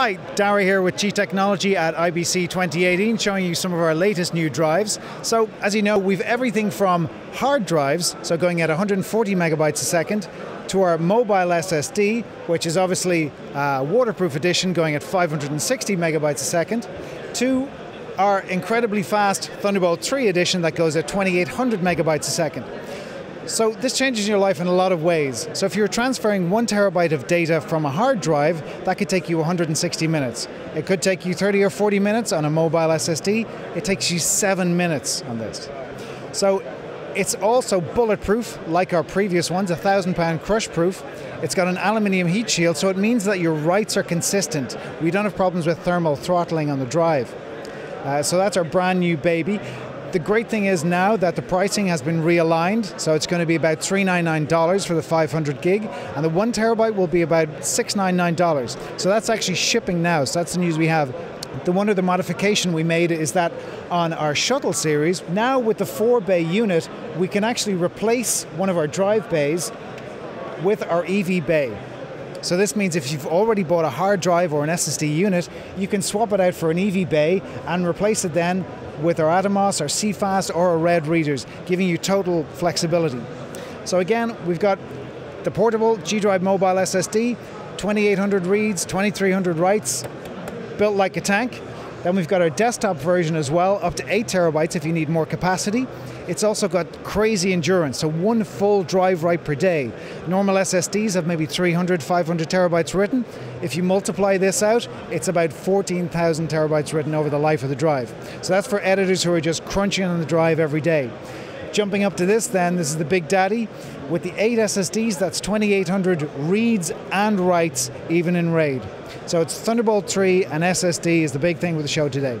Hi, Darragh here with G Technology at IBC 2018, showing you some of our latest new drives. So, as you know, we've everything from hard drives, so going at 140 megabytes a second, to our mobile SSD, which is obviously a waterproof edition going at 560 megabytes a second, to our incredibly fast Thunderbolt 3 edition that goes at 2800 megabytes a second. So this changes your life in a lot of ways. So if you're transferring one terabyte of data from a hard drive, that could take you 160 minutes. It could take you 30 or 40 minutes on a mobile SSD. It takes you seven minutes on this. So it's also bulletproof, like our previous ones, a thousand pound crush proof. It's got an aluminium heat shield, so it means that your writes are consistent. We don't have problems with thermal throttling on the drive. Uh, so that's our brand new baby. The great thing is now that the pricing has been realigned, so it's going to be about $399 for the 500 gig, and the one terabyte will be about $699. So that's actually shipping now, so that's the news we have. The one other modification we made is that on our shuttle series, now with the four bay unit, we can actually replace one of our drive bays with our EV bay. So this means if you've already bought a hard drive or an SSD unit, you can swap it out for an EV bay and replace it then with our Atomos, our CFast, or our RED readers, giving you total flexibility. So again, we've got the portable G Drive mobile SSD, 2800 reads, 2300 writes, built like a tank. Then we've got our desktop version as well, up to 8 terabytes if you need more capacity. It's also got crazy endurance, so one full drive write per day. Normal SSDs have maybe 300, 500 terabytes written. If you multiply this out, it's about 14,000 terabytes written over the life of the drive. So that's for editors who are just crunching on the drive every day. Jumping up to this, then, this is the Big Daddy. With the eight SSDs, that's 2,800 reads and writes, even in RAID. So it's Thunderbolt 3 and SSD is the big thing with the show today.